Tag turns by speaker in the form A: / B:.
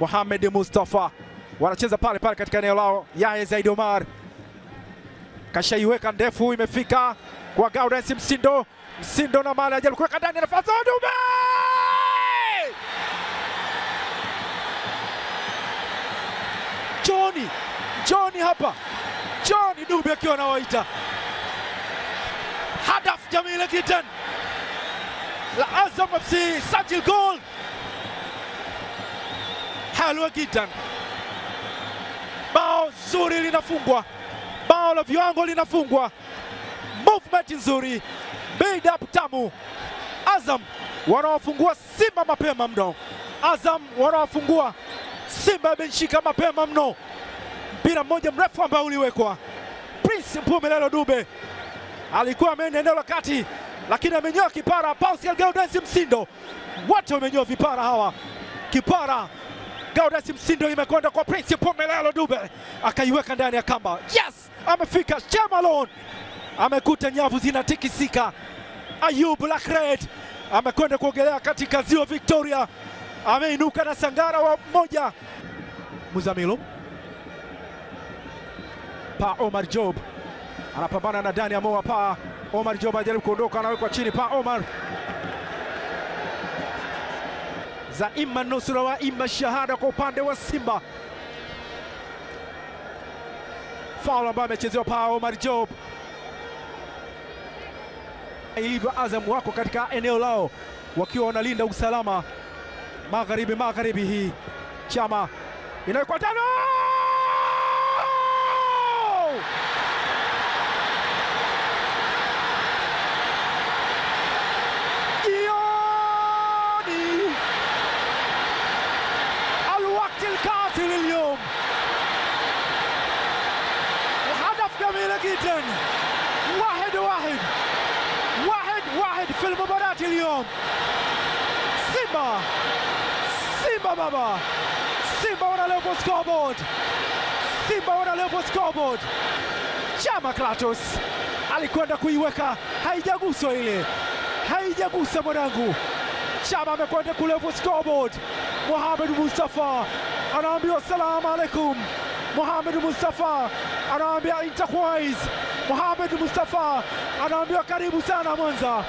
A: Mohamed Mustafa. Wanacheza pale pale katika eneo lao. yaya Zaid Omar. Kashaiweka ndefu, imefika kwa Gaudens Msindo. Msindo na mali ajaribu kuweka ndani, nafasi. Dube Joni Joni hapa. Joni Dube akiwa anawaita. Hadaf jamila Kitan. La Azam FC sajil halwa jiddan, bao zuri linafungwa, bao la viwango linafungwa, movement nzuri, build up tamu. Azam wanawafungua Simba mapema mno, Azam wanawafungua Simba benshika mapema mno. Mpira mmoja mrefu ambao uliwekwa, Prince Mpumelelo Dube alikuwa ameenda eneo la kati, lakini amenyoa kipara. Pascal Gaudens Msindo, wote wamenyoa vipara hawa. Kipara Gaudens Msindo imekwenda kwa Principal Melalo Dube, akaiweka ndani ya kamba. Yes, amefika Shemalon, amekuta nyavu zinatikisika. Ayub Lakred amekwenda kuogelea katika ziwa Victoria, ameinuka na sangara wa moja. Muzamilu pa Omar Job anapambana na Dani Amoa. Pa Omar Job ajaribu kuondoka, anawekwa chini. Pa Omar za Ima nusura wa Ima shahada kwa upande wa Simba. Faul ambayo amechezewa Pa Omar Job. Ilivyo Azam wako katika eneo lao wakiwa wanalinda usalama magharibi magharibi. Hii Chama inawekwa tano jiddan واحد واحد واحد واحد في المباراة اليوم سيمبا سيمبا بابا سيمبا wanalevwa scoreboard Simba wanalevwa scoreboard Chama Kratos alikwenda kuiweka, haijaguswa ile, haijagusa mwanangu. Chama amekwenda kulevwa scoreboard. Mohamed Mustafa anaambiwa salamu alaikum. Mohamed Mustafa anaambia Interquise. Mohamed Mustafa anaambiwa karibu sana Mwanza.